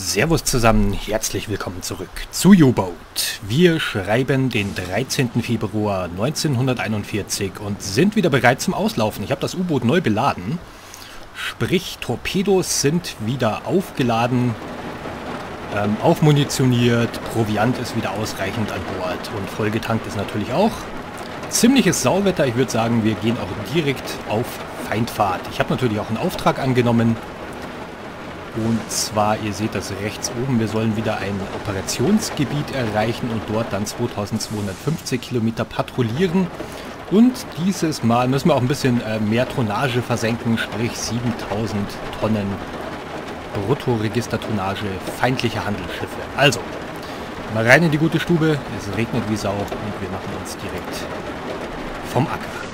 Servus zusammen, herzlich willkommen zurück zu U-Boat. Wir schreiben den 13. Februar 1941 und sind wieder bereit zum Auslaufen. Ich habe das U-Boot neu beladen, sprich Torpedos sind wieder aufgeladen, ähm, aufmunitioniert, Proviant ist wieder ausreichend an Bord und vollgetankt ist natürlich auch. Ziemliches Sauwetter, ich würde sagen, wir gehen auch direkt auf Feindfahrt. Ich habe natürlich auch einen Auftrag angenommen, und zwar, ihr seht das rechts oben, wir sollen wieder ein Operationsgebiet erreichen und dort dann 2250 Kilometer patrouillieren. Und dieses Mal müssen wir auch ein bisschen äh, mehr Tonnage versenken, sprich 7000 Tonnen Bruttoregistertonnage feindlicher Handelsschiffe. Also, mal rein in die gute Stube, es regnet wie Sau und wir machen uns direkt vom Acker.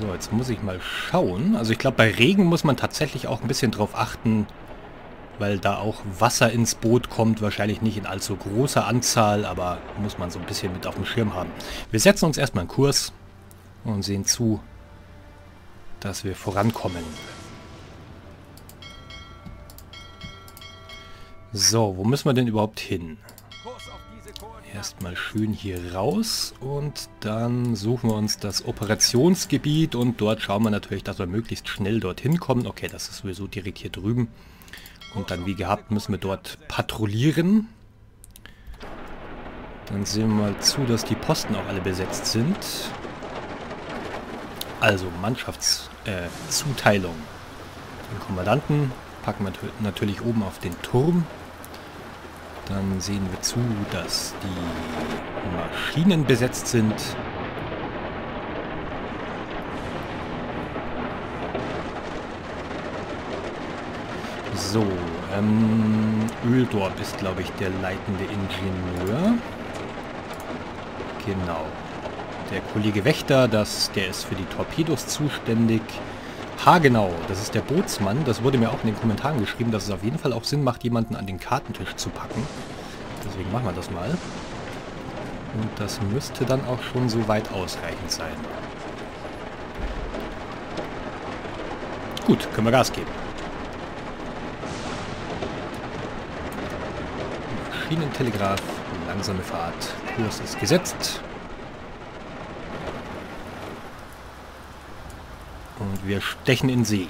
So, jetzt muss ich mal schauen. Also ich glaube, bei Regen muss man tatsächlich auch ein bisschen drauf achten, weil da auch Wasser ins Boot kommt. Wahrscheinlich nicht in allzu großer Anzahl, aber muss man so ein bisschen mit auf dem Schirm haben. Wir setzen uns erstmal einen Kurs und sehen zu, dass wir vorankommen. So, wo müssen wir denn überhaupt hin? Erstmal schön hier raus und dann suchen wir uns das Operationsgebiet und dort schauen wir natürlich, dass wir möglichst schnell dorthin kommen. Okay, das ist sowieso direkt hier drüben. Und dann wie gehabt müssen wir dort patrouillieren. Dann sehen wir mal zu, dass die Posten auch alle besetzt sind. Also Mannschaftszuteilung. Äh, den Kommandanten packen wir natürlich oben auf den Turm. Dann sehen wir zu, dass die Maschinen besetzt sind. So, ähm, Öldorp ist, glaube ich, der leitende Ingenieur. Genau. Der Kollege Wächter, das, der ist für die Torpedos zuständig. Hagenau, das ist der Bootsmann. Das wurde mir auch in den Kommentaren geschrieben, dass es auf jeden Fall auch Sinn macht, jemanden an den Kartentisch zu packen. Deswegen machen wir das mal. Und das müsste dann auch schon so weit ausreichend sein. Gut, können wir Gas geben. Maschinentelegraph, langsame Fahrt, Kurs ist gesetzt. Und wir stechen in See.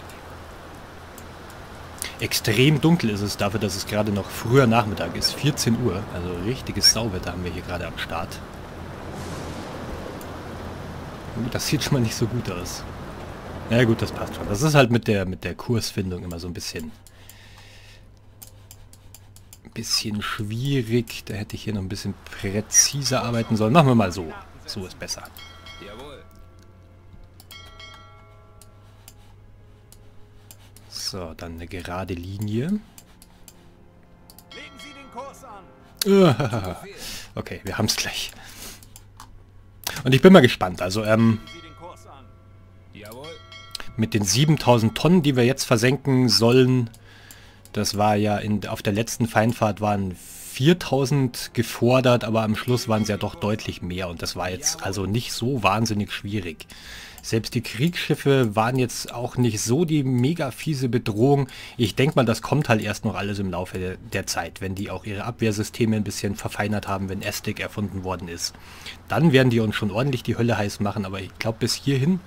Extrem dunkel ist es dafür, dass es gerade noch früher Nachmittag ist. 14 Uhr. Also richtiges Sauwetter haben wir hier gerade am Start. Das sieht schon mal nicht so gut aus. Na ja, gut, das passt schon. Das ist halt mit der mit der Kursfindung immer so ein bisschen bisschen schwierig. Da hätte ich hier noch ein bisschen präziser arbeiten sollen. Machen wir mal so. So ist besser. So, dann eine gerade Linie. Okay, wir haben es gleich. Und ich bin mal gespannt. Also, ähm, mit den 7000 Tonnen, die wir jetzt versenken sollen, das war ja in, auf der letzten Feinfahrt waren 4000 gefordert, aber am Schluss waren es ja doch deutlich mehr und das war jetzt also nicht so wahnsinnig schwierig. Selbst die Kriegsschiffe waren jetzt auch nicht so die mega fiese Bedrohung. Ich denke mal, das kommt halt erst noch alles im Laufe der, der, Zeit, wenn die auch ihre Abwehrsysteme ein bisschen verfeinert haben, wenn Estig erfunden worden ist. Dann werden die uns schon ordentlich die Hölle heiß machen, aber ich glaube bis hierhin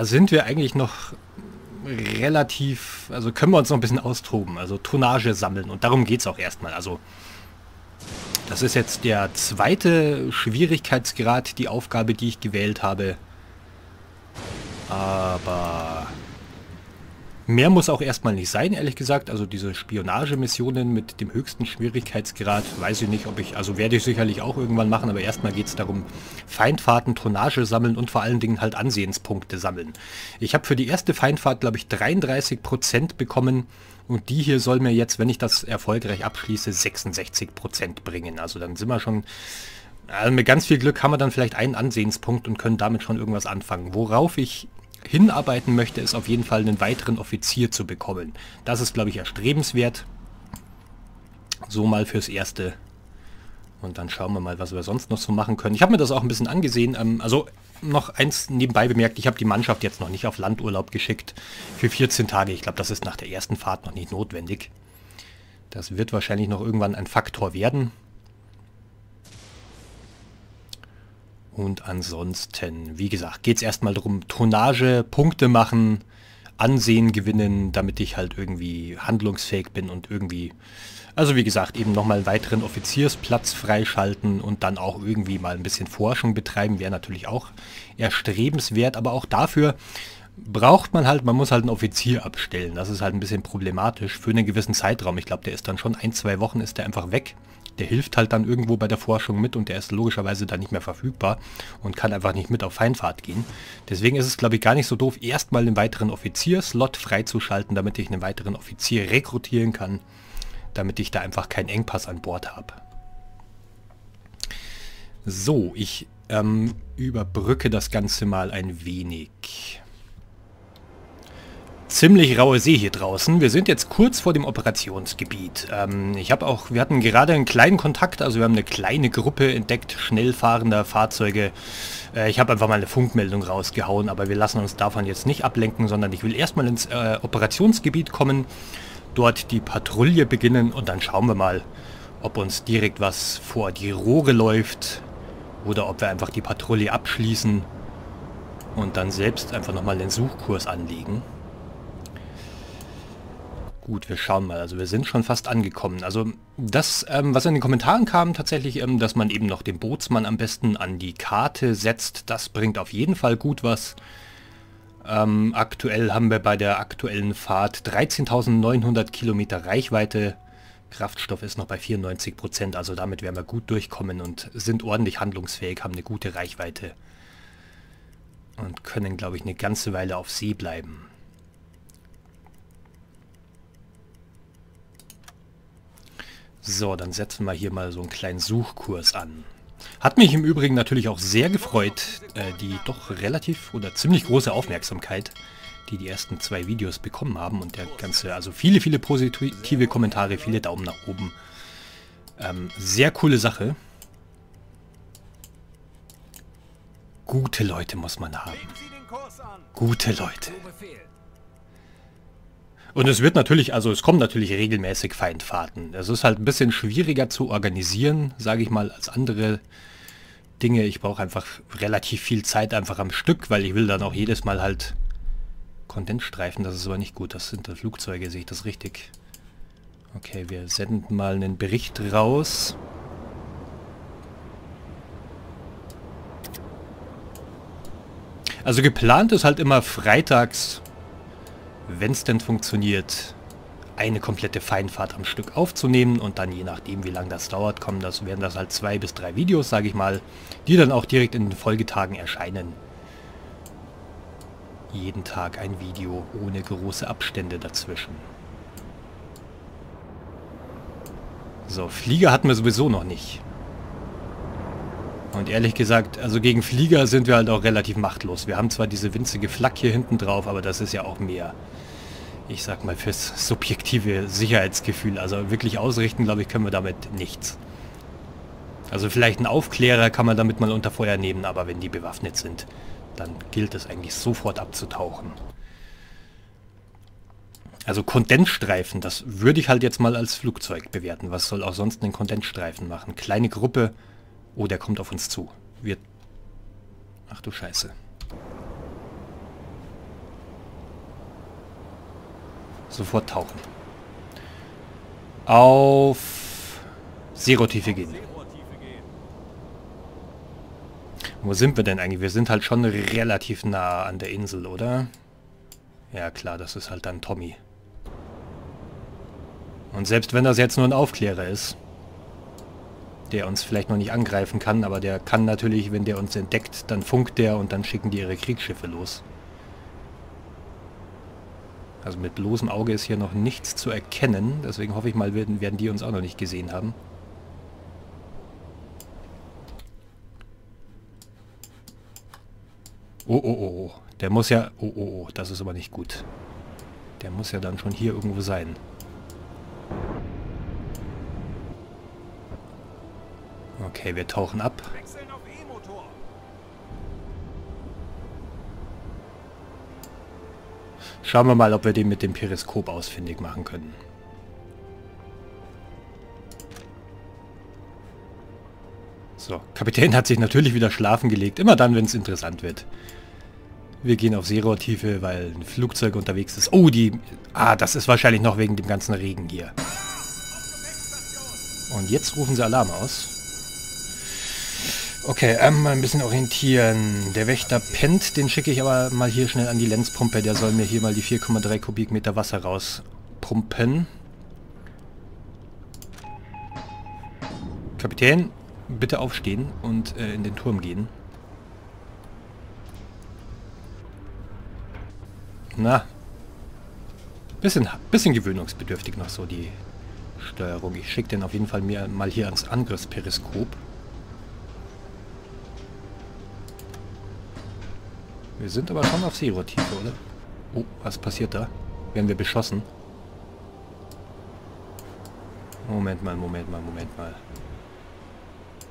sind wir eigentlich noch relativ, also können wir uns noch ein bisschen austoben, also Tonnage sammeln und darum geht es auch erstmal. Also das ist jetzt der zweite Schwierigkeitsgrad, die Aufgabe, die ich gewählt habe. Aber mehr muss auch erstmal nicht sein, ehrlich gesagt. Also diese Spionagemissionen mit dem höchsten Schwierigkeitsgrad, weiß ich nicht, ob ich, also werde ich sicherlich auch irgendwann machen, aber erstmal geht es darum, Feindfahrten, Tonnage sammeln und vor allen Dingen halt Ansehenspunkte sammeln. Ich habe für die erste Feindfahrt, glaube ich, 33% bekommen und die hier soll mir jetzt, wenn ich das erfolgreich abschließe, 66% bringen. Also dann sind wir schon also mit ganz viel Glück haben wir dann vielleicht einen Ansehenspunkt und können damit schon irgendwas anfangen. Worauf ich hinarbeiten möchte, ist auf jeden Fall einen weiteren Offizier zu bekommen. Das ist, glaube ich, erstrebenswert. So mal fürs Erste. Und dann schauen wir mal, was wir sonst noch so machen können. Ich habe mir das auch ein bisschen angesehen. Ähm, also noch eins nebenbei bemerkt, ich habe die Mannschaft jetzt noch nicht auf Landurlaub geschickt für 14 Tage. Ich glaube, das ist nach der ersten Fahrt noch nicht notwendig. Das wird wahrscheinlich noch irgendwann ein Faktor werden. Und ansonsten, wie gesagt, geht es erstmal darum, Tonnage, Punkte machen, Ansehen gewinnen, damit ich halt irgendwie handlungsfähig bin und irgendwie, also wie gesagt, eben nochmal einen weiteren Offiziersplatz freischalten und dann auch irgendwie mal ein bisschen Forschung betreiben, wäre natürlich auch erstrebenswert, aber auch dafür braucht man halt, man muss halt einen Offizier abstellen. Das ist halt ein bisschen problematisch für einen gewissen Zeitraum. Ich glaube, der ist dann schon ein, zwei Wochen ist der einfach weg. Der hilft halt dann irgendwo bei der Forschung mit und der ist logischerweise dann nicht mehr verfügbar und kann einfach nicht mit auf Feinfahrt gehen. Deswegen ist es, glaube ich, gar nicht so doof, erstmal einen weiteren Offizierslot freizuschalten, damit ich einen weiteren Offizier rekrutieren kann, damit ich da einfach keinen Engpass an Bord habe. So, ich ähm, überbrücke das Ganze mal ein wenig ziemlich raue See hier draußen. Wir sind jetzt kurz vor dem Operationsgebiet. Ähm, ich habe auch, wir hatten gerade einen kleinen Kontakt, also wir haben eine kleine Gruppe entdeckt, schnell fahrender Fahrzeuge. Äh, ich habe einfach mal eine Funkmeldung rausgehauen, aber wir lassen uns davon jetzt nicht ablenken, sondern ich will erstmal ins äh, Operationsgebiet kommen, dort die Patrouille beginnen und dann schauen wir mal, ob uns direkt was vor die Rohre läuft oder ob wir einfach die Patrouille abschließen und dann selbst einfach nochmal den Suchkurs anlegen. Gut, wir schauen mal. Also wir sind schon fast angekommen. Also das, ähm, was in den Kommentaren kam, tatsächlich, ähm, dass man eben noch den Bootsmann am besten an die Karte setzt, das bringt auf jeden Fall gut was. Ähm, aktuell haben wir bei der aktuellen Fahrt 13.900 Kilometer Reichweite. Kraftstoff ist noch bei 94%, Prozent, also damit werden wir gut durchkommen und sind ordentlich handlungsfähig, haben eine gute Reichweite. Und können, glaube ich, eine ganze Weile auf See bleiben. So, dann setzen wir hier mal so einen kleinen Suchkurs an. Hat mich im Übrigen natürlich auch sehr gefreut, äh, die doch relativ oder ziemlich große Aufmerksamkeit, die die ersten zwei Videos bekommen haben und der ganze, also viele, viele positive Kommentare, viele Daumen nach oben. Ähm, sehr coole Sache. Gute Leute muss man haben. Gute Leute. Und es wird natürlich, also es kommen natürlich regelmäßig Feindfahrten. Es ist halt ein bisschen schwieriger zu organisieren, sage ich mal, als andere Dinge. Ich brauche einfach relativ viel Zeit einfach am Stück, weil ich will dann auch jedes Mal halt Contentstreifen. Das ist aber nicht gut. Das sind das Flugzeuge, sehe ich das richtig? Okay, wir senden mal einen Bericht raus. Also geplant ist halt immer freitags wenn es denn funktioniert, eine komplette Feinfahrt am Stück aufzunehmen und dann je nachdem wie lange das dauert, kommen das werden das halt zwei bis drei Videos, sage ich mal, die dann auch direkt in den Folgetagen erscheinen. Jeden Tag ein Video ohne große Abstände dazwischen. So, Flieger hatten wir sowieso noch nicht. Und ehrlich gesagt, also gegen Flieger sind wir halt auch relativ machtlos. Wir haben zwar diese winzige Flak hier hinten drauf, aber das ist ja auch mehr ich sag mal, fürs subjektive Sicherheitsgefühl. Also wirklich ausrichten, glaube ich, können wir damit nichts. Also vielleicht einen Aufklärer kann man damit mal unter Feuer nehmen, aber wenn die bewaffnet sind, dann gilt es eigentlich sofort abzutauchen. Also Kondensstreifen, das würde ich halt jetzt mal als Flugzeug bewerten. Was soll auch sonst ein Kondensstreifen machen? Kleine Gruppe, oh, der kommt auf uns zu. Wir... Ach du Scheiße. Sofort tauchen. Auf Zero-Tiefe gehen. Wo sind wir denn eigentlich? Wir sind halt schon relativ nah an der Insel, oder? Ja klar, das ist halt dann Tommy. Und selbst wenn das jetzt nur ein Aufklärer ist, der uns vielleicht noch nicht angreifen kann, aber der kann natürlich, wenn der uns entdeckt, dann funkt der und dann schicken die ihre Kriegsschiffe los. Also mit bloßem Auge ist hier noch nichts zu erkennen. Deswegen hoffe ich mal, werden, werden die uns auch noch nicht gesehen haben. Oh, oh, oh, oh. Der muss ja... Oh, oh, oh. Das ist aber nicht gut. Der muss ja dann schon hier irgendwo sein. Okay, wir tauchen ab. Schauen wir mal, ob wir den mit dem Periskop ausfindig machen können. So, Kapitän hat sich natürlich wieder schlafen gelegt. Immer dann, wenn es interessant wird. Wir gehen auf Seerohrtiefe, weil ein Flugzeug unterwegs ist. Oh, die... Ah, das ist wahrscheinlich noch wegen dem ganzen Regen hier. Und jetzt rufen sie Alarm aus. Okay, ähm, ein bisschen orientieren. Der Wächter pennt, den schicke ich aber mal hier schnell an die Lenzpumpe. Der soll mir hier mal die 4,3 Kubikmeter Wasser rauspumpen. Kapitän, bitte aufstehen und äh, in den Turm gehen. Na. Bisschen, bisschen gewöhnungsbedürftig noch so die Steuerung. Ich schicke den auf jeden Fall mir mal hier ans Angriffsperiskop. Wir sind aber schon auf Zero-Tiefe, oder? Oh, was passiert da? Werden wir beschossen? Moment mal, Moment mal, Moment mal.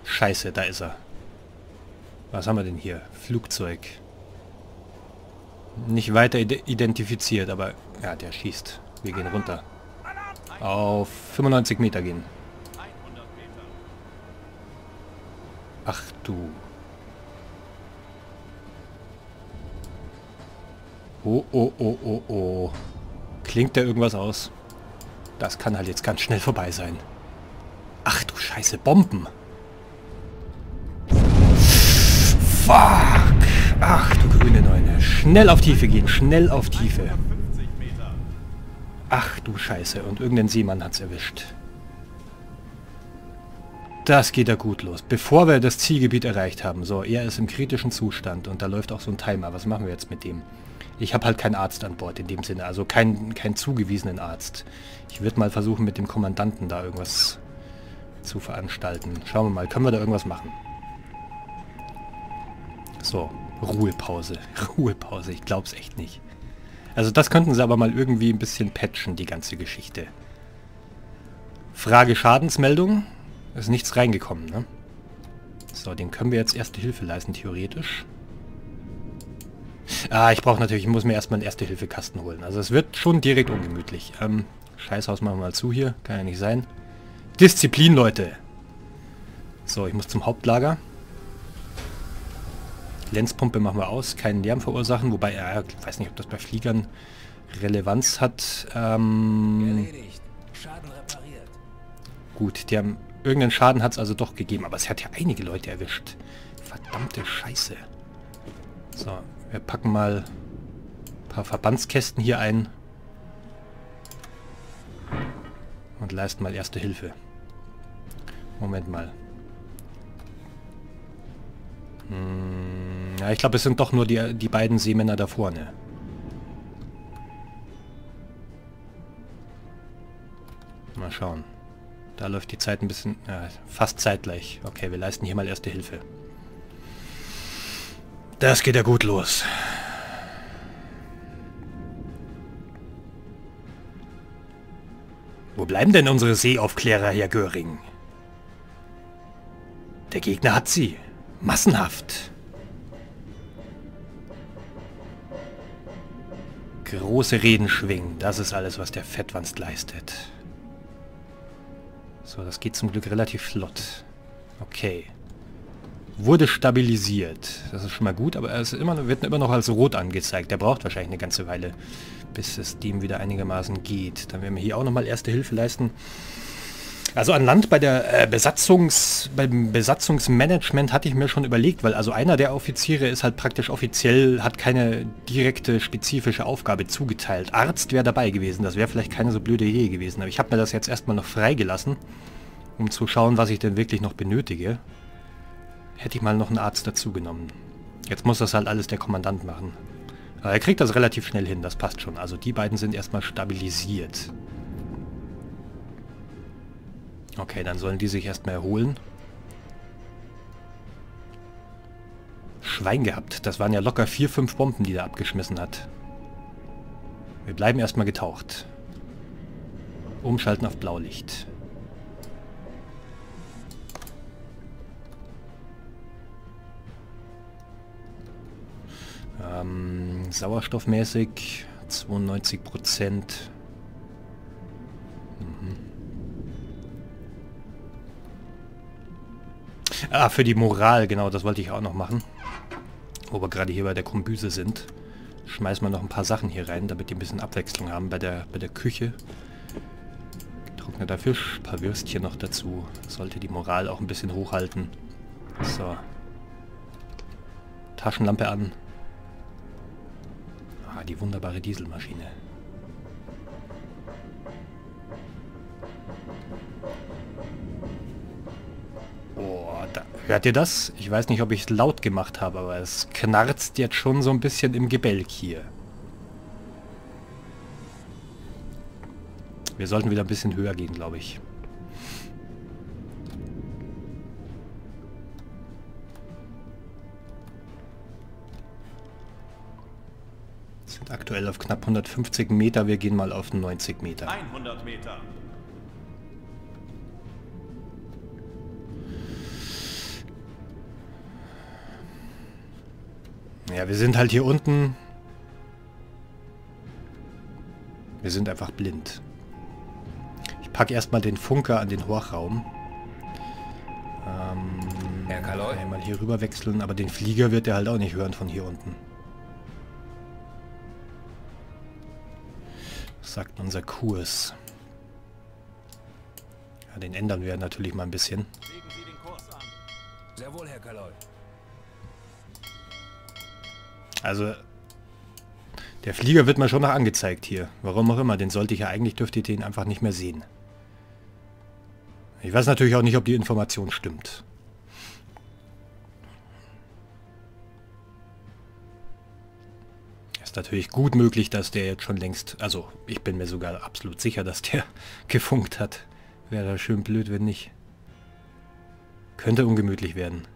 Scheiße, da ist er. Was haben wir denn hier? Flugzeug. Nicht weiter identifiziert, aber... Ja, der schießt. Wir gehen runter. Auf 95 Meter gehen. Ach du. Oh, oh, oh, oh, oh. Klingt da irgendwas aus? Das kann halt jetzt ganz schnell vorbei sein. Ach du Scheiße, Bomben. Fuck. Ach du grüne Neune. Schnell auf Tiefe gehen, schnell auf Tiefe. Ach du Scheiße, und irgendein Seemann hat's erwischt. Das geht ja gut los. Bevor wir das Zielgebiet erreicht haben. So, er ist im kritischen Zustand und da läuft auch so ein Timer. Was machen wir jetzt mit dem? Ich habe halt keinen Arzt an Bord in dem Sinne, also keinen kein zugewiesenen Arzt. Ich würde mal versuchen, mit dem Kommandanten da irgendwas zu veranstalten. Schauen wir mal, können wir da irgendwas machen? So, Ruhepause. Ruhepause, ich glaub's echt nicht. Also das könnten sie aber mal irgendwie ein bisschen patchen, die ganze Geschichte. Frage Schadensmeldung. Ist nichts reingekommen, ne? So, den können wir jetzt erste Hilfe leisten, theoretisch. Ah, ich brauche natürlich, ich muss mir erstmal einen Erste-Hilfe-Kasten holen. Also es wird schon direkt ungemütlich. Ähm, Scheißhaus machen wir mal zu hier. Kann ja nicht sein. Disziplin, Leute! So, ich muss zum Hauptlager. Lenzpumpe machen wir aus, keinen Lärm verursachen, wobei, ja, ich weiß nicht, ob das bei Fliegern Relevanz hat. Ähm, gut, die haben irgendeinen Schaden hat es also doch gegeben, aber es hat ja einige Leute erwischt. Verdammte Scheiße. So, wir packen mal ein paar Verbandskästen hier ein und leisten mal erste Hilfe. Moment mal. Hm, ja, ich glaube, es sind doch nur die, die beiden Seemänner da vorne. Mal schauen. Da läuft die Zeit ein bisschen... Ja, fast zeitgleich. Okay, wir leisten hier mal erste Hilfe. Das geht ja gut los. Wo bleiben denn unsere Seeaufklärer, Herr Göring? Der Gegner hat sie. Massenhaft. Große Reden schwingen, das ist alles, was der Fettwanst leistet. So, das geht zum Glück relativ flott. Okay. Wurde stabilisiert. Das ist schon mal gut, aber es immer, wird immer noch als rot angezeigt. Der braucht wahrscheinlich eine ganze Weile, bis es dem wieder einigermaßen geht. Dann werden wir hier auch nochmal Erste Hilfe leisten. Also an Land bei der äh, Besatzungs, beim Besatzungsmanagement hatte ich mir schon überlegt, weil also einer der Offiziere ist halt praktisch offiziell, hat keine direkte spezifische Aufgabe zugeteilt. Arzt wäre dabei gewesen, das wäre vielleicht keine so blöde Idee gewesen, aber ich habe mir das jetzt erstmal noch freigelassen, um zu schauen, was ich denn wirklich noch benötige. Hätte ich mal noch einen Arzt dazu genommen. Jetzt muss das halt alles der Kommandant machen. Aber er kriegt das relativ schnell hin, das passt schon. Also die beiden sind erstmal stabilisiert. Okay, dann sollen die sich erstmal erholen. Schwein gehabt. Das waren ja locker vier, fünf Bomben, die er abgeschmissen hat. Wir bleiben erstmal getaucht. Umschalten auf Blaulicht. Ähm, sauerstoffmäßig 92 Prozent. Mhm. Ah, für die Moral, genau, das wollte ich auch noch machen. Wo wir gerade hier bei der Kombüse sind. Schmeißen wir noch ein paar Sachen hier rein, damit die ein bisschen Abwechslung haben bei der, bei der Küche. Getrockneter Fisch, paar Würstchen noch dazu. Sollte die Moral auch ein bisschen hochhalten. So. Taschenlampe an. Die wunderbare Dieselmaschine. Hört ihr das? Ich weiß nicht, ob ich es laut gemacht habe, aber es knarzt jetzt schon so ein bisschen im Gebälk hier. Wir sollten wieder ein bisschen höher gehen, glaube ich. Aktuell auf knapp 150 Meter. Wir gehen mal auf 90 Meter. 100 Meter. Ja, wir sind halt hier unten. Wir sind einfach blind. Ich packe erstmal den Funker an den Hochraum. Ähm? Einmal hier rüber wechseln, aber den Flieger wird er halt auch nicht hören von hier unten. Sagt unser Kurs. Ja, den ändern wir natürlich mal ein bisschen. Sehr wohl, Herr Kaloi. Also, der Flieger wird mir schon noch angezeigt hier. Warum auch immer, den sollte ich ja eigentlich, dürfte ich den einfach nicht mehr sehen. Ich weiß natürlich auch nicht, ob die Information stimmt. Natürlich gut möglich, dass der jetzt schon längst... Also, ich bin mir sogar absolut sicher, dass der gefunkt hat. Wäre schön blöd, wenn nicht. Könnte ungemütlich werden.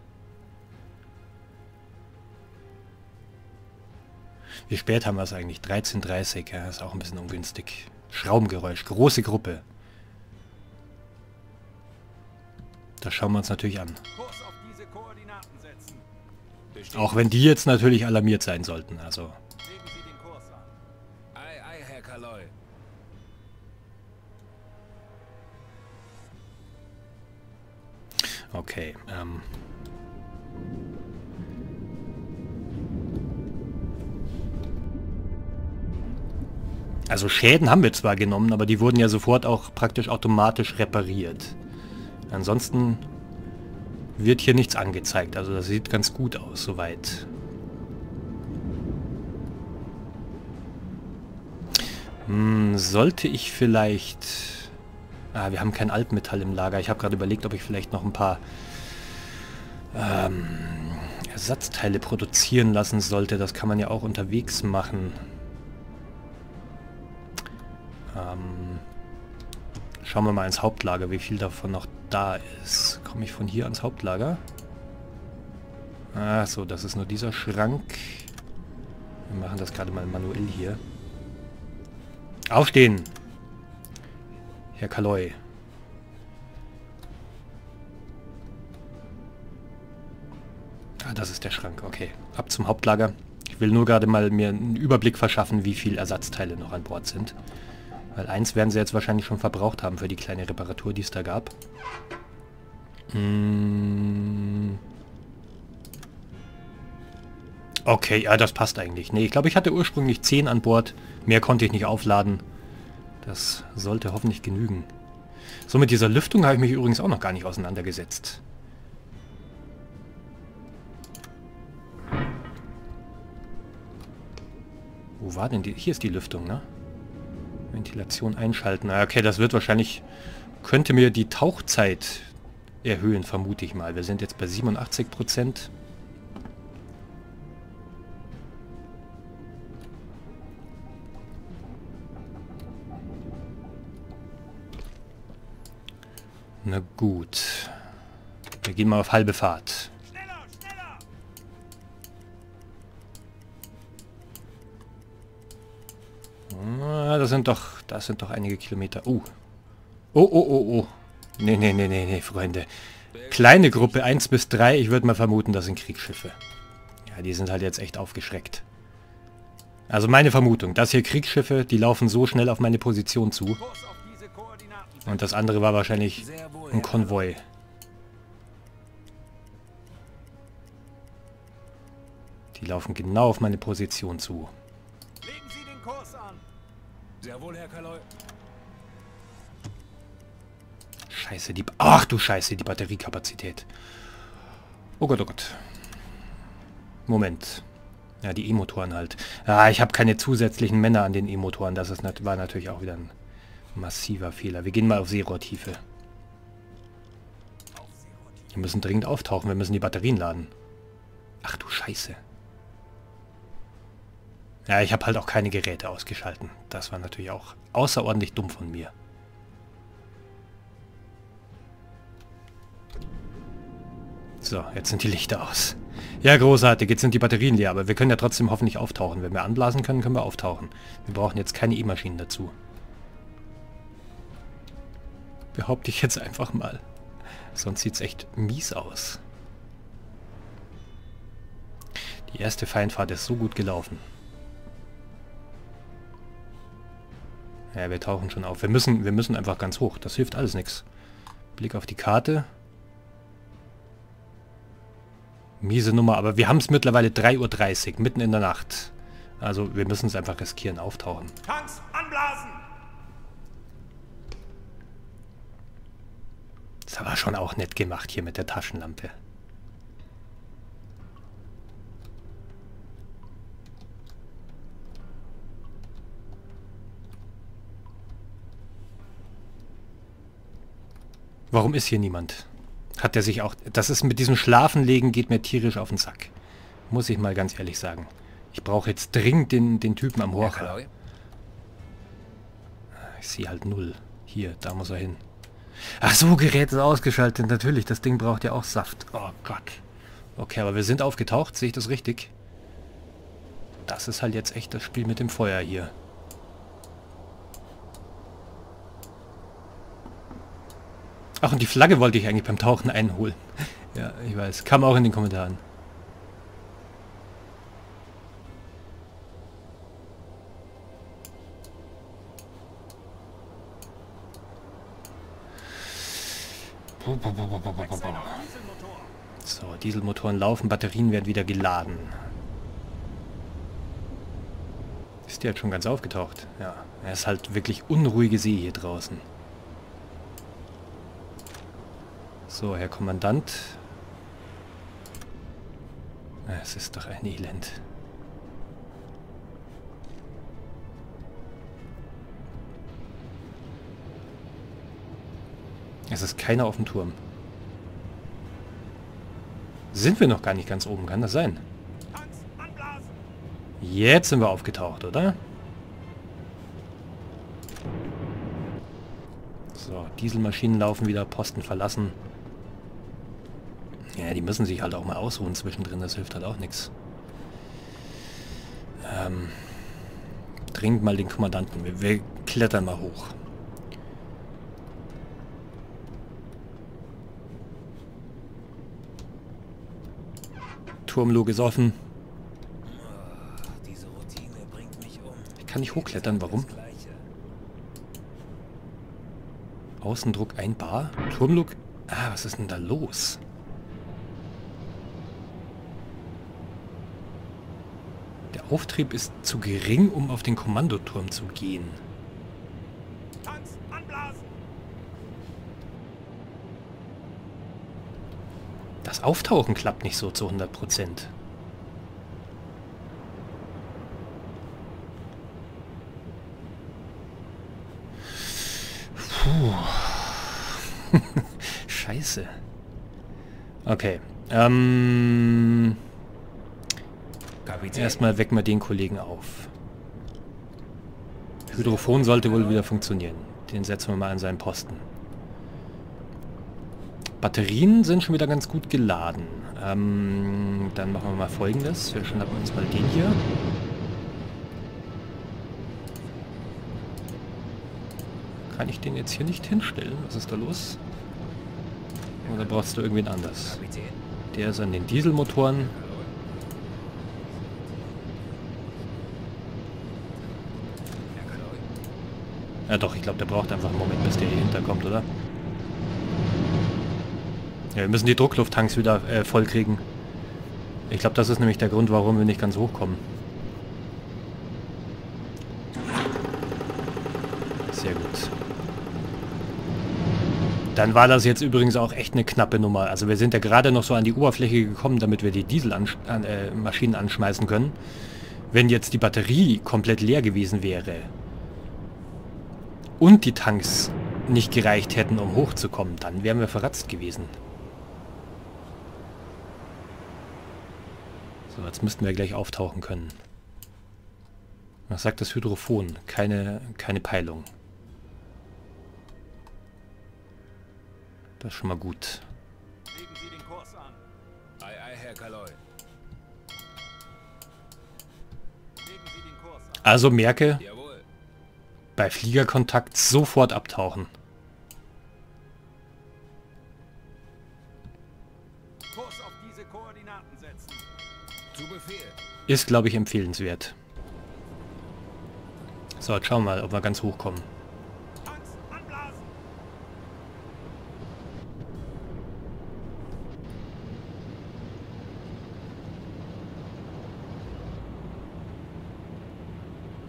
Wie spät haben wir es eigentlich? 13.30 ja, ist auch ein bisschen ungünstig. Schraubengeräusch, große Gruppe. Das schauen wir uns natürlich an. Auch wenn die jetzt natürlich alarmiert sein sollten, also... Okay. Ähm. Also Schäden haben wir zwar genommen, aber die wurden ja sofort auch praktisch automatisch repariert. Ansonsten wird hier nichts angezeigt. Also das sieht ganz gut aus, soweit. Hm, sollte ich vielleicht Ah, wir haben kein Altmetall im Lager. Ich habe gerade überlegt, ob ich vielleicht noch ein paar ähm, Ersatzteile produzieren lassen sollte. Das kann man ja auch unterwegs machen. Ähm, schauen wir mal ins Hauptlager, wie viel davon noch da ist. Komme ich von hier ans Hauptlager? Ach so, das ist nur dieser Schrank. Wir machen das gerade mal manuell hier. Aufstehen! Herr Kaloi. Ah, das ist der Schrank, okay. Ab zum Hauptlager. Ich will nur gerade mal mir einen Überblick verschaffen, wie viele Ersatzteile noch an Bord sind. Weil eins werden sie jetzt wahrscheinlich schon verbraucht haben für die kleine Reparatur, die es da gab. Hm. Okay, ja, das passt eigentlich. Nee, ich glaube, ich hatte ursprünglich 10 an Bord. Mehr konnte ich nicht aufladen. Das sollte hoffentlich genügen. So, mit dieser Lüftung habe ich mich übrigens auch noch gar nicht auseinandergesetzt. Wo war denn die? Hier ist die Lüftung, ne? Ventilation einschalten. Okay, das wird wahrscheinlich... Könnte mir die Tauchzeit erhöhen, vermute ich mal. Wir sind jetzt bei 87 Prozent. Na gut. Wir gehen mal auf halbe Fahrt. Ah, das sind doch, das sind doch einige Kilometer. Uh. Oh, oh, oh, oh. Nee, nee, nee, nee, nee, Freunde. Kleine Gruppe 1 bis 3, ich würde mal vermuten, das sind Kriegsschiffe. Ja, die sind halt jetzt echt aufgeschreckt. Also meine Vermutung, das hier Kriegsschiffe, die laufen so schnell auf meine Position zu. Und das andere war wahrscheinlich ein Konvoi. Die laufen genau auf meine Position zu. Legen Sie den Kurs an. Sehr wohl, Herr Kaloi. Scheiße, die... Ach du Scheiße, die Batteriekapazität. Oh Gott, oh Gott. Moment. Ja, die E-Motoren halt. Ah, ich habe keine zusätzlichen Männer an den E-Motoren. Das ist, war natürlich auch wieder ein massiver Fehler. Wir gehen mal auf Seerohrtiefe. Wir müssen dringend auftauchen. Wir müssen die Batterien laden. Ach du Scheiße. Ja, ich habe halt auch keine Geräte ausgeschalten. Das war natürlich auch außerordentlich dumm von mir. So, jetzt sind die Lichter aus. Ja, großartig. Jetzt sind die Batterien leer, aber wir können ja trotzdem hoffentlich auftauchen. Wenn wir anblasen können, können wir auftauchen. Wir brauchen jetzt keine E-Maschinen dazu. Behaupte ich jetzt einfach mal. Sonst sieht es echt mies aus. Die erste Feindfahrt ist so gut gelaufen. Ja, wir tauchen schon auf. Wir müssen, wir müssen einfach ganz hoch. Das hilft alles nichts. Blick auf die Karte. Miese Nummer, aber wir haben es mittlerweile 3.30 Uhr, mitten in der Nacht. Also wir müssen es einfach riskieren, auftauchen. Tanks anblasen! Das war schon auch nett gemacht hier mit der Taschenlampe. Warum ist hier niemand? Hat er sich auch... Das ist mit diesem Schlafenlegen geht mir tierisch auf den Sack. Muss ich mal ganz ehrlich sagen. Ich brauche jetzt dringend den, den Typen am Horcher. Ich sehe halt null. Hier, da muss er hin. Ach so, Gerät ist ausgeschaltet. Natürlich, das Ding braucht ja auch Saft. Oh Gott. Okay, aber wir sind aufgetaucht. Sehe ich das richtig? Das ist halt jetzt echt das Spiel mit dem Feuer hier. Ach, und die Flagge wollte ich eigentlich beim Tauchen einholen. ja, ich weiß. Kam auch in den Kommentaren. So, Dieselmotoren laufen, Batterien werden wieder geladen. Ist der jetzt schon ganz aufgetaucht? Ja, er ist halt wirklich unruhige See hier draußen. So, Herr Kommandant. Es ist doch ein Elend. Es ist keiner auf dem Turm. Sind wir noch gar nicht ganz oben, kann das sein? Jetzt sind wir aufgetaucht, oder? So, Dieselmaschinen laufen wieder, Posten verlassen. Ja, die müssen sich halt auch mal ausruhen zwischendrin, das hilft halt auch nichts. Ähm, dringend mal den Kommandanten. Wir, wir klettern mal hoch. Turmlog ist offen. Ich kann nicht hochklettern, warum? Außendruck 1 Bar? Turmlog... Ah, was ist denn da los? Auftrieb ist zu gering, um auf den Kommandoturm zu gehen. Das Auftauchen klappt nicht so zu 100 Prozent. Puh. Scheiße. Okay. Ähm... Erstmal wecken wir den Kollegen auf. Hydrophon sollte wohl wieder funktionieren. Den setzen wir mal an seinen Posten. Batterien sind schon wieder ganz gut geladen. Ähm, dann machen wir mal folgendes. Wir schnappen uns mal den hier. Kann ich den jetzt hier nicht hinstellen? Was ist da los? Oder brauchst du irgendwen anders? Der ist an den Dieselmotoren. Ja doch, ich glaube, der braucht einfach einen Moment, bis der hier hinterkommt, oder? Ja, wir müssen die Drucklufttanks wieder äh, voll. Ich glaube, das ist nämlich der Grund, warum wir nicht ganz hochkommen. Sehr gut. Dann war das jetzt übrigens auch echt eine knappe Nummer. Also wir sind ja gerade noch so an die Oberfläche gekommen, damit wir die Dieselmaschinen äh, Maschinen anschmeißen können. Wenn jetzt die Batterie komplett leer gewesen wäre und die Tanks nicht gereicht hätten, um hochzukommen, dann wären wir verratzt gewesen. So, jetzt müssten wir gleich auftauchen können. Was sagt das Hydrophon? Keine, keine Peilung. Das ist schon mal gut. Legen Sie den Kurs an. Ei, ei, Herr Kaloy. Legen Sie den Kurs an. Also merke, Jawohl. bei Fliegerkontakt sofort abtauchen. Ist, glaube ich, empfehlenswert. So, jetzt schauen wir mal, ob wir ganz hoch kommen.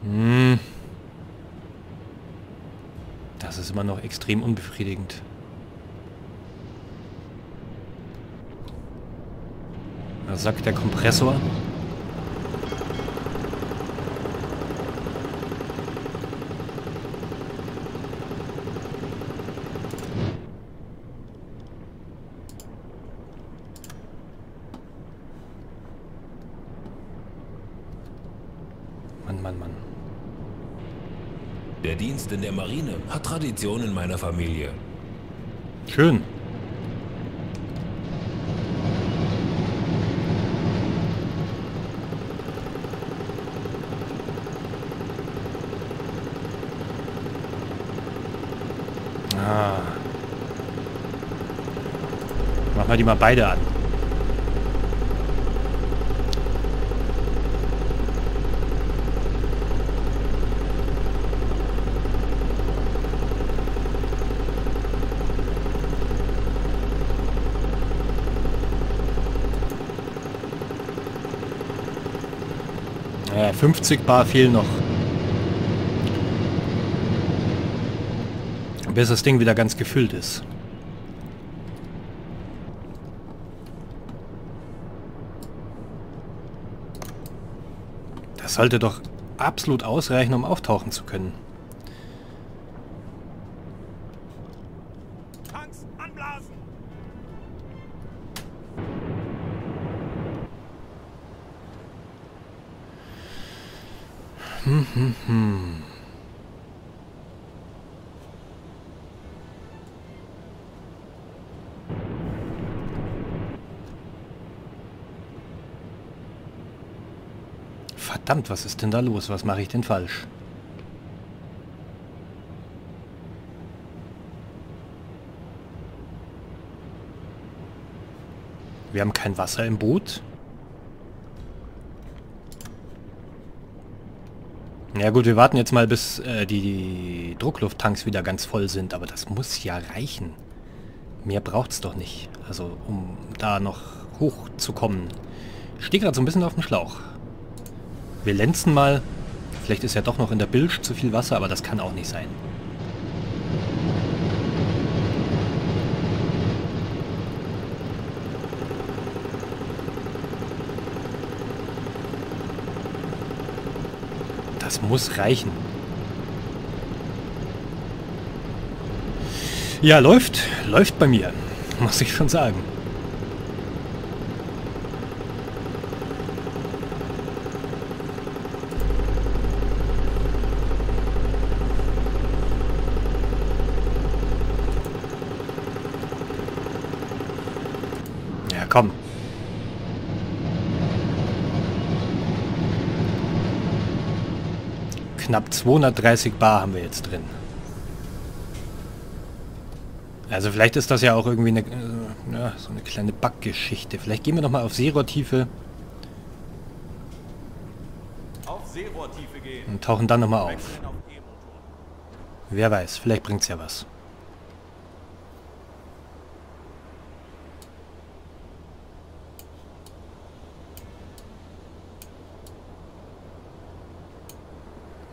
Hm. Das ist immer noch extrem unbefriedigend. Was sagt der Kompressor? Mann, Mann, Mann. Der Dienst in der Marine hat Tradition in meiner Familie. Schön. Ah. Machen wir die mal beide an. Ja, 50 Bar fehlen noch. Bis das Ding wieder ganz gefüllt ist. Das sollte doch absolut ausreichen, um auftauchen zu können. Hm, hm. Verdammt, was ist denn da los? Was mache ich denn falsch? Wir haben kein Wasser im Boot. Ja gut, wir warten jetzt mal, bis äh, die Drucklufttanks wieder ganz voll sind, aber das muss ja reichen. Mehr braucht es doch nicht. Also, um da noch hochzukommen. Ich stehe gerade so ein bisschen auf dem Schlauch. Wir lenzen mal. Vielleicht ist ja doch noch in der Bilge zu viel Wasser, aber das kann auch nicht sein. Das muss reichen. Ja, läuft. Läuft bei mir. Muss ich schon sagen. Ja, komm. Knapp 230 Bar haben wir jetzt drin. Also vielleicht ist das ja auch irgendwie eine, äh, ja, so eine kleine Backgeschichte. Vielleicht gehen wir noch mal auf Seerohrtiefe. Auf Seerohrtiefe gehen. Und tauchen dann noch mal auf. Wer weiß, vielleicht bringt es ja was.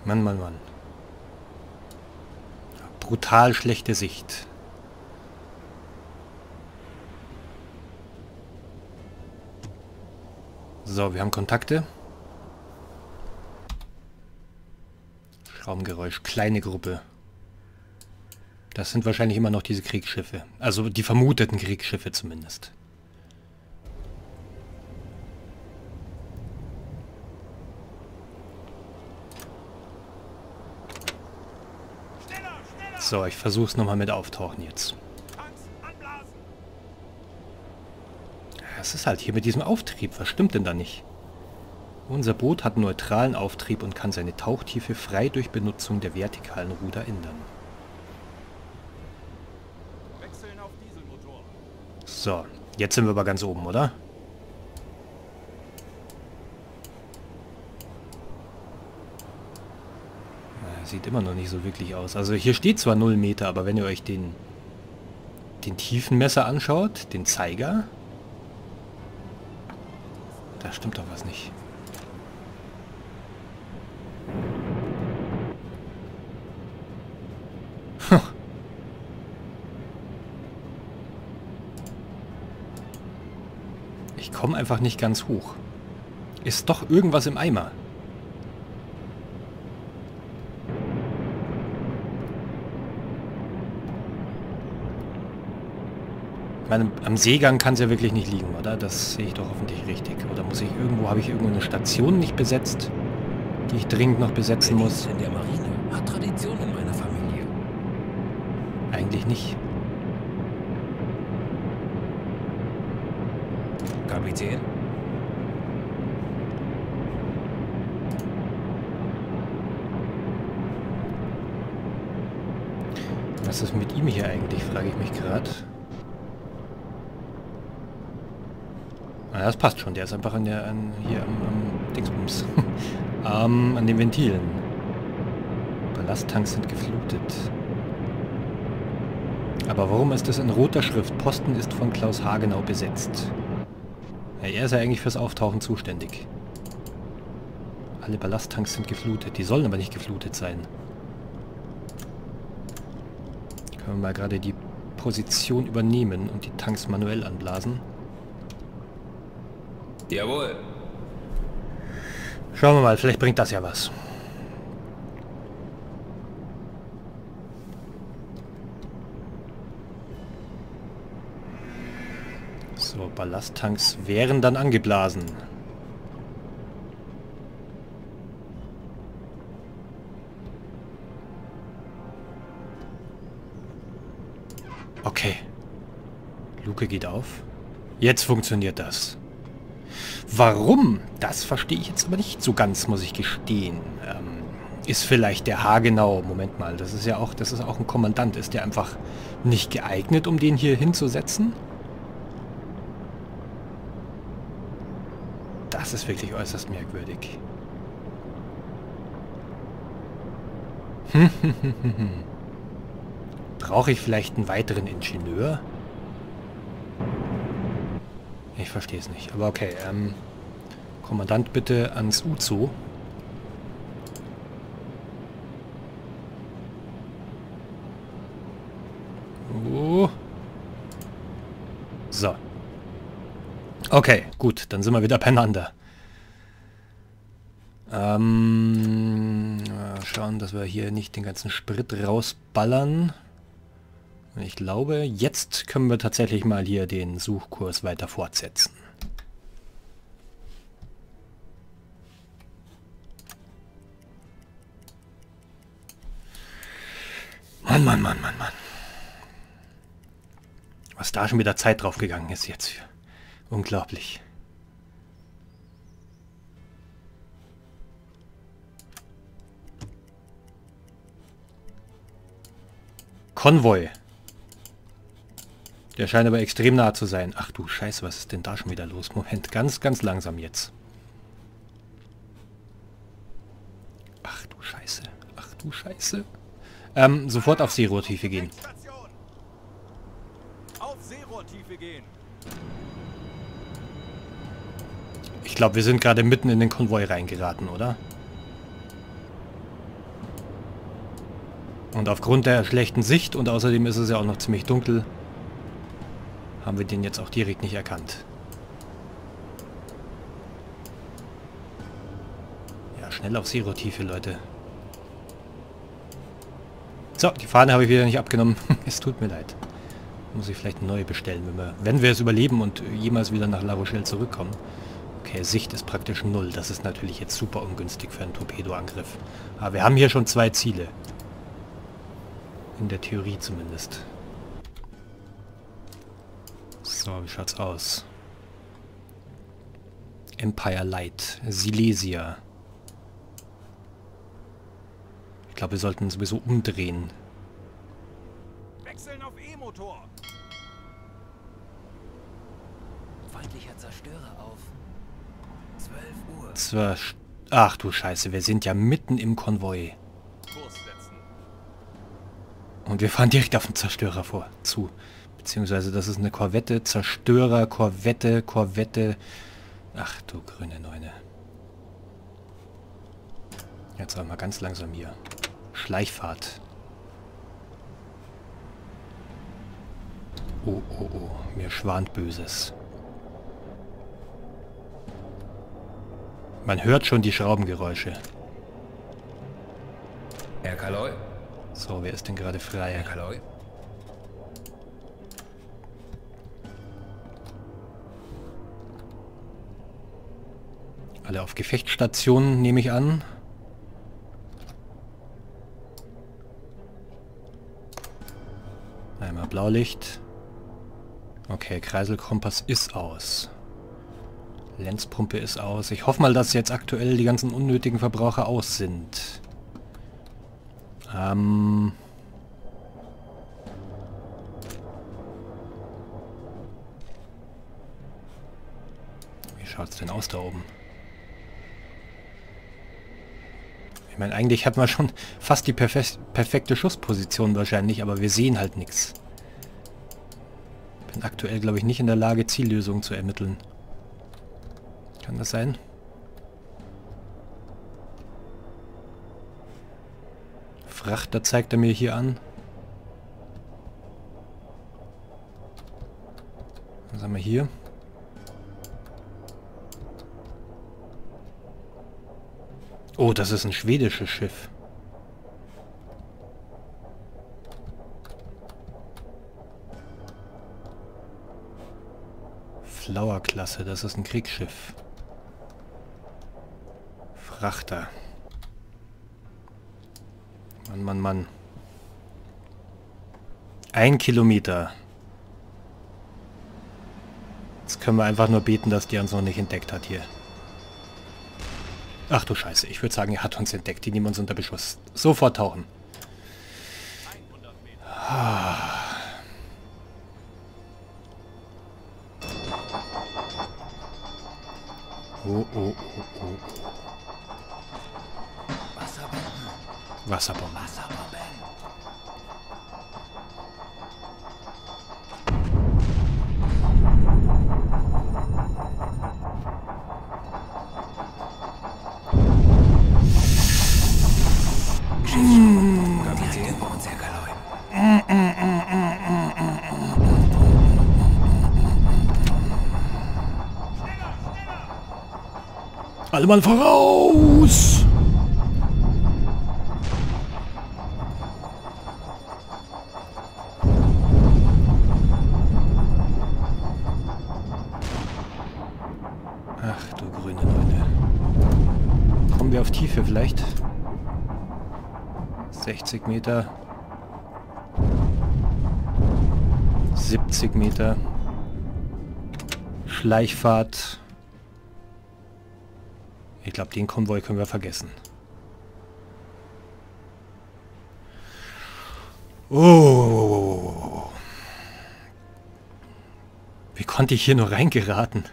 Mann, Mann, Mann. Brutal schlechte Sicht. So, wir haben Kontakte. Schraubengeräusch, kleine Gruppe. Das sind wahrscheinlich immer noch diese Kriegsschiffe. Also die vermuteten Kriegsschiffe zumindest. So, ich versuch's nochmal mit Auftauchen jetzt. Es ist halt hier mit diesem Auftrieb. Was stimmt denn da nicht? Unser Boot hat neutralen Auftrieb und kann seine Tauchtiefe frei durch Benutzung der vertikalen Ruder ändern. So, jetzt sind wir aber ganz oben, oder? Sieht immer noch nicht so wirklich aus. Also hier steht zwar 0 Meter, aber wenn ihr euch den, den Tiefenmesser anschaut, den Zeiger, da stimmt doch was nicht. Ich komme einfach nicht ganz hoch. Ist doch irgendwas im Eimer. Meine, am Seegang kann es ja wirklich nicht liegen, oder? Das sehe ich doch hoffentlich richtig. Oder muss ich irgendwo, habe ich irgendwo eine Station nicht besetzt, die ich dringend noch besetzen muss? in der Marine hat Tradition in meiner Familie. Eigentlich nicht. Kapitän? Was ist mit ihm hier eigentlich, frage ich mich gerade. Das passt schon. Der ist einfach an der, an, hier am, am Dingsbums. ähm, an den Ventilen. Ballasttanks sind geflutet. Aber warum ist das in roter Schrift? Posten ist von Klaus Hagenau besetzt. Ja, er ist ja eigentlich fürs Auftauchen zuständig. Alle Ballasttanks sind geflutet. Die sollen aber nicht geflutet sein. Können wir mal gerade die Position übernehmen und die Tanks manuell anblasen. Jawohl. Schauen wir mal, vielleicht bringt das ja was. So, Ballasttanks wären dann angeblasen. Okay. Luke geht auf. Jetzt funktioniert das. Warum? Das verstehe ich jetzt aber nicht so ganz, muss ich gestehen. Ähm, ist vielleicht der Hagenau, Moment mal, das ist ja auch, das ist auch ein Kommandant. Ist der einfach nicht geeignet, um den hier hinzusetzen? Das ist wirklich äußerst merkwürdig. Brauche ich vielleicht einen weiteren Ingenieur? Ich verstehe es nicht. Aber okay, ähm, Kommandant bitte ans Uzo. Oh. So. Okay, gut, dann sind wir wieder beieinander. Ähm, schauen, dass wir hier nicht den ganzen Sprit rausballern. Ich glaube, jetzt können wir tatsächlich mal hier den Suchkurs weiter fortsetzen. Mann, Mann, Mann, Mann, Mann. Was da schon wieder Zeit drauf gegangen ist jetzt. Unglaublich. Konvoi. Der scheint aber extrem nah zu sein. Ach du Scheiße, was ist denn da schon wieder los? Moment, ganz, ganz langsam jetzt. Ach du Scheiße. Ach du Scheiße. Ähm, sofort auf Seerohrtiefe gehen. Auf Seerohrtiefe gehen. Ich glaube, wir sind gerade mitten in den Konvoi reingeraten, oder? Und aufgrund der schlechten Sicht und außerdem ist es ja auch noch ziemlich dunkel, haben wir den jetzt auch direkt nicht erkannt. Ja, schnell auf Zero-Tiefe, Leute. So, die Fahne habe ich wieder nicht abgenommen. es tut mir leid. Muss ich vielleicht eine neue bestellen, wenn wir, wenn wir es überleben und jemals wieder nach La Rochelle zurückkommen. Okay, Sicht ist praktisch null. Das ist natürlich jetzt super ungünstig für einen Torpedoangriff. Aber wir haben hier schon zwei Ziele. In der Theorie zumindest. So, wie schaut's aus? Empire Light, Silesia. Ich glaube, wir sollten sowieso umdrehen. Wechseln auf E-Motor. Feindlicher Zerstörer auf. 12 Uhr. Zwar... Ach du Scheiße, wir sind ja mitten im Konvoi. Und wir fahren direkt auf den Zerstörer vor, zu. Beziehungsweise das ist eine Korvette, Zerstörer, Korvette, Korvette. Ach du grüne Neune. Jetzt aber mal ganz langsam hier. Schleichfahrt. Oh, oh, oh. Mir schwant Böses. Man hört schon die Schraubengeräusche. Herr Kaloy? So, wer ist denn gerade frei? Herr Kaloy? Alle auf Gefechtsstationen, nehme ich an. Einmal Blaulicht. Okay, Kreiselkompass ist aus. Lenzpumpe ist aus. Ich hoffe mal, dass jetzt aktuell die ganzen unnötigen Verbraucher aus sind. Ähm... Wie schaut's denn aus da oben? Ich meine, eigentlich hat man schon fast die perfe perfekte Schussposition wahrscheinlich, aber wir sehen halt nichts. Bin aktuell, glaube ich, nicht in der Lage, Ziellösungen zu ermitteln. Kann das sein? Frachter zeigt er mir hier an. Was haben wir hier? Oh, das ist ein schwedisches Schiff. Flower-Klasse, das ist ein Kriegsschiff. Frachter. Mann, Mann, Mann. Ein Kilometer. Jetzt können wir einfach nur beten, dass die uns noch nicht entdeckt hat hier. Ach du Scheiße, ich würde sagen, er hat uns entdeckt. Die nehmen uns unter Beschuss. Sofort tauchen. 100 Meter. Oh, oh, oh, oh. Wasserbomben. Wasserbombe. Wasserbomben. Mal voraus! Ach du grüne Neune. Kommen wir auf Tiefe vielleicht? 60 Meter. 70 Meter. Schleichfahrt. Ich glaube, den Konvoi können wir vergessen. Oh, oh, oh, oh. Wie konnte ich hier nur reingeraten?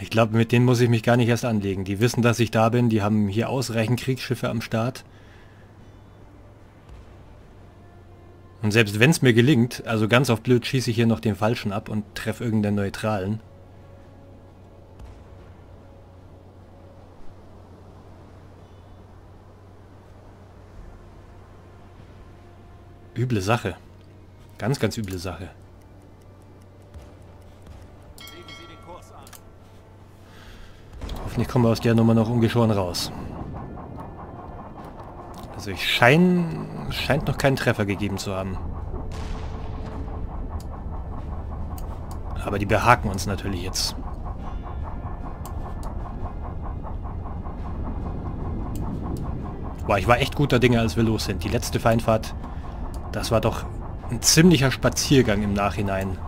Ich glaube, mit denen muss ich mich gar nicht erst anlegen. Die wissen, dass ich da bin. Die haben hier ausreichend Kriegsschiffe am Start. Und selbst wenn es mir gelingt, also ganz auf blöd schieße ich hier noch den Falschen ab und treffe irgendeinen Neutralen. Üble Sache. Ganz, ganz üble Sache. Hoffentlich kommen wir aus der Nummer noch ungeschoren raus. Also ich schein, scheint noch keinen Treffer gegeben zu haben. Aber die behaken uns natürlich jetzt. Boah, ich war echt guter Dinge, als wir los sind. Die letzte Feindfahrt, das war doch ein ziemlicher Spaziergang im Nachhinein.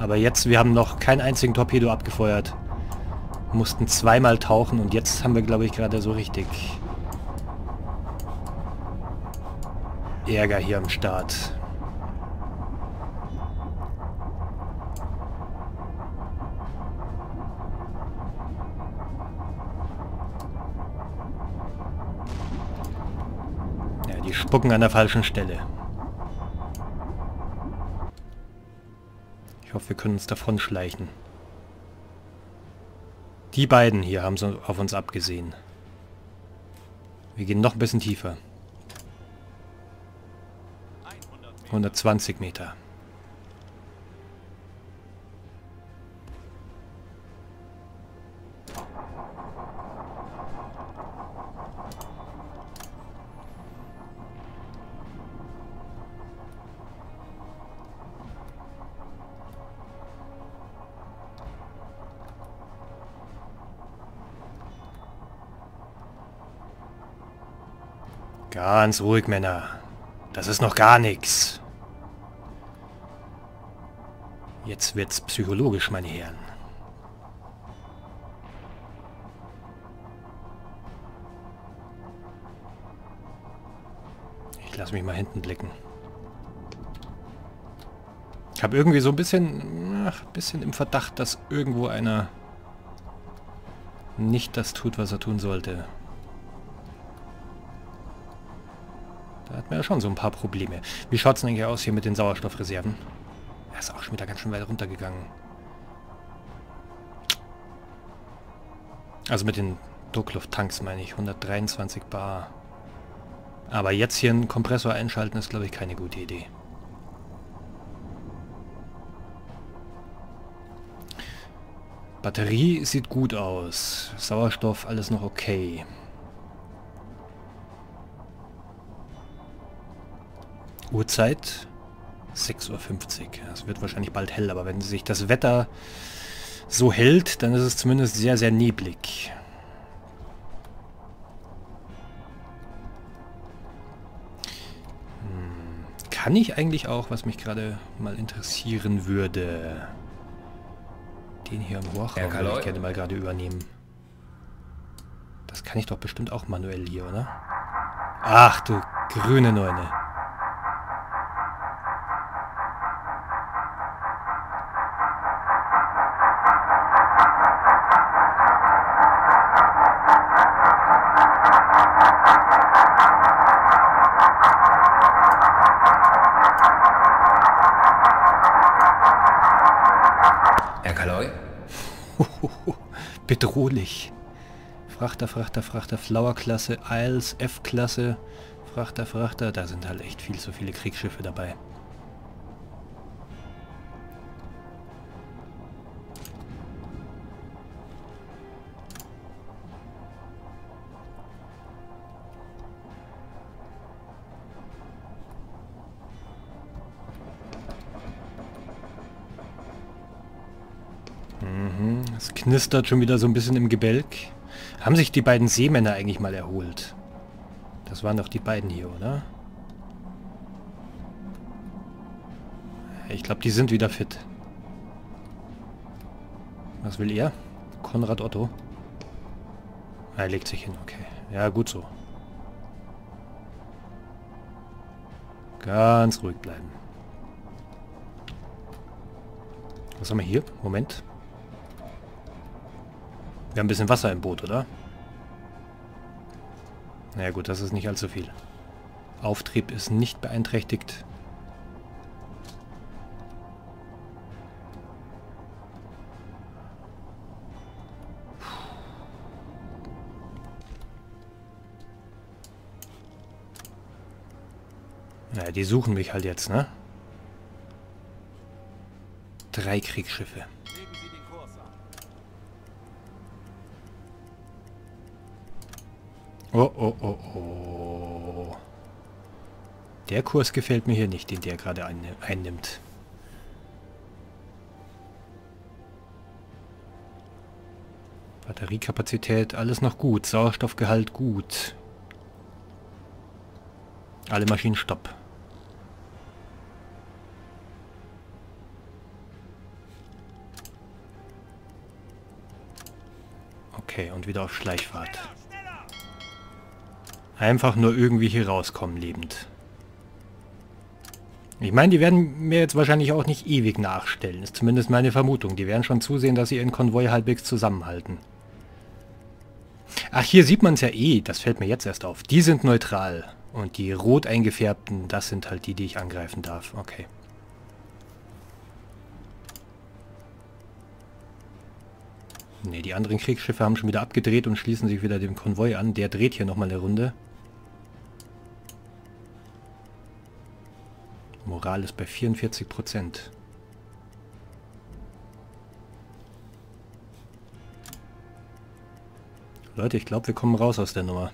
Aber jetzt, wir haben noch keinen einzigen Torpedo abgefeuert. Mussten zweimal tauchen und jetzt haben wir, glaube ich, gerade so richtig Ärger hier am Start. Ja, die spucken an der falschen Stelle. Hoffe, wir können uns davon schleichen. Die beiden hier haben so auf uns abgesehen. Wir gehen noch ein bisschen tiefer. 100 Meter. 120 Meter. Ganz ruhig, Männer. Das ist noch gar nichts. Jetzt wird's psychologisch, meine Herren. Ich lasse mich mal hinten blicken. Ich habe irgendwie so ein bisschen, ach, bisschen im Verdacht, dass irgendwo einer nicht das tut, was er tun sollte. Ja schon so ein paar Probleme. Wie schaut es denn eigentlich aus hier mit den Sauerstoffreserven? Er ist auch schon wieder ganz schön weit runtergegangen. Also mit den Drucklufttanks meine ich. 123 Bar. Aber jetzt hier einen Kompressor einschalten ist, glaube ich, keine gute Idee. Batterie sieht gut aus. Sauerstoff, alles noch okay. Uhrzeit 6.50 Uhr. Es wird wahrscheinlich bald hell, aber wenn sich das Wetter so hält, dann ist es zumindest sehr, sehr neblig. Hm, Kann ich eigentlich auch, was mich gerade mal interessieren würde, den hier im Hochraum würde ich gerne mal gerade übernehmen. Das kann ich doch bestimmt auch manuell hier, oder? Ach du grüne Neune. Bedrohlich. Frachter, Frachter, Frachter, Flower-Klasse, Isles, F-Klasse, Frachter, Frachter. Da sind halt echt viel zu viele Kriegsschiffe dabei. Knistert schon wieder so ein bisschen im Gebälk. Haben sich die beiden Seemänner eigentlich mal erholt? Das waren doch die beiden hier, oder? Ich glaube, die sind wieder fit. Was will er? Konrad Otto? Er legt sich hin, okay. Ja, gut so. Ganz ruhig bleiben. Was haben wir hier? Moment. Wir haben ein bisschen Wasser im Boot, oder? Naja gut, das ist nicht allzu viel. Auftrieb ist nicht beeinträchtigt. Naja, die suchen mich halt jetzt, ne? Drei Kriegsschiffe. Oh, oh, oh, oh. Der Kurs gefällt mir hier nicht, den der gerade einni- einnimmt. Batteriekapazität, alles noch gut. Sauerstoffgehalt gut. Alle Maschinen stopp. Okay, und wieder auf Schleichfahrt. Einfach nur irgendwie hier rauskommen lebend. Ich meine, die werden mir jetzt wahrscheinlich auch nicht ewig nachstellen. Ist zumindest meine Vermutung. Die werden schon zusehen, dass sie ihren Konvoi halbwegs zusammenhalten. Ach, hier sieht man es ja eh. Das fällt mir jetzt erst auf. Die sind neutral. Und die rot eingefärbten, das sind halt die, die ich angreifen darf. Okay. Ne, die anderen Kriegsschiffe haben schon wieder abgedreht und schließen sich wieder dem Konvoi an. Der dreht hier nochmal eine Runde. Moral ist bei 44 Prozent. Leute, ich glaube, wir kommen raus aus der Nummer.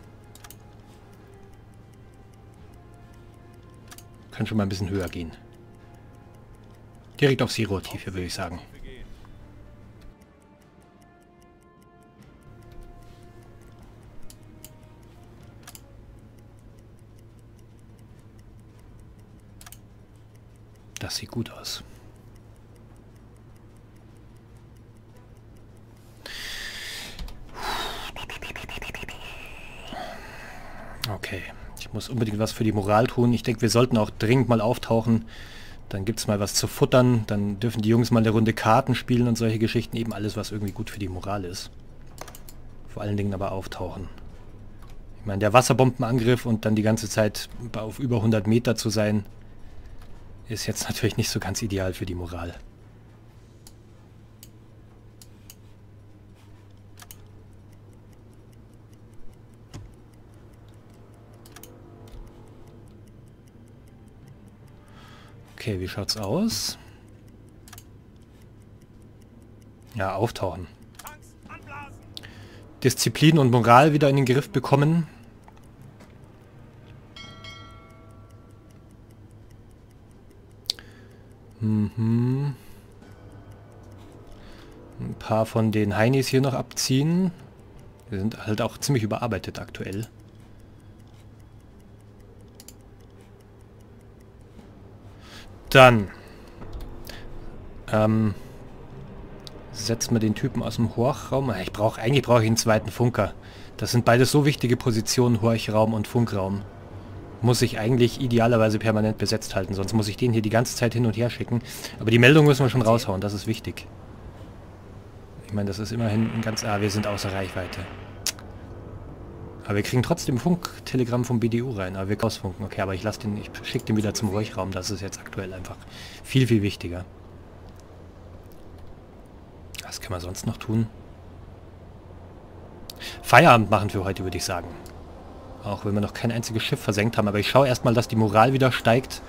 Kann schon mal ein bisschen höher gehen. Direkt auf Zero-Tiefe, würde ich sagen. Das sieht gut aus. Okay, ich muss unbedingt was für die Moral tun. Ich denke, wir sollten auch dringend mal auftauchen. Dann gibt es mal was zu futtern. Dann dürfen die Jungs mal eine Runde Karten spielen und solche Geschichten. Eben alles, was irgendwie gut für die Moral ist. Vor allen Dingen aber auftauchen. Ich meine, der Wasserbombenangriff und dann die ganze Zeit auf über 100 Meter zu sein, ist jetzt natürlich nicht so ganz ideal für die Moral. Okay, wie schaut's aus? Ja, auftauchen. Disziplin und Moral wieder in den Griff bekommen. Mhm. Ein paar von den Heinis hier noch abziehen. Wir sind halt auch ziemlich überarbeitet aktuell. Dann ähm, setzen wir den Typen aus dem Horchraum. Ich brauche eigentlich brauche ich einen zweiten Funker. Das sind beides so wichtige Positionen, Horchraum und Funkraum. Muss ich eigentlich idealerweise permanent besetzt halten, sonst muss ich den hier die ganze Zeit hin und her schicken. Aber die Meldung müssen wir schon raushauen, das ist wichtig. Ich meine, das ist immerhin ein ganz... Ah, wir sind außer Reichweite. Aber wir kriegen trotzdem Funktelegramm vom BDU rein. Aber wir ausfunken. Okay, aber ich lasse den, ich schicke den wieder zum Räuchraum. Das ist jetzt aktuell einfach viel, viel wichtiger. Was kann man sonst noch tun? Feierabend machen für heute, würde ich sagen. Auch wenn wir noch kein einziges Schiff versenkt haben. Aber ich schaue erstmal, dass die Moral wieder steigt,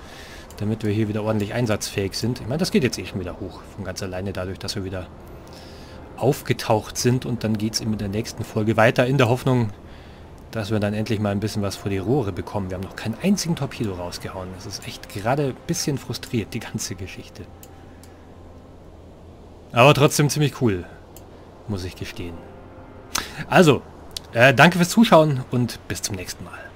damit wir hier wieder ordentlich einsatzfähig sind. Ich meine, das geht jetzt eh schon wieder hoch. Von ganz alleine dadurch, dass wir wieder aufgetaucht sind. Und dann geht es in der nächsten Folge weiter in der Hoffnung, dass wir dann endlich mal ein bisschen was vor die Rohre bekommen. Wir haben noch keinen einzigen Torpedo rausgehauen. Das ist echt gerade ein bisschen frustriert, die ganze Geschichte. Aber trotzdem ziemlich cool, muss ich gestehen. Also, äh, danke fürs Zuschauen und bis zum nächsten Mal.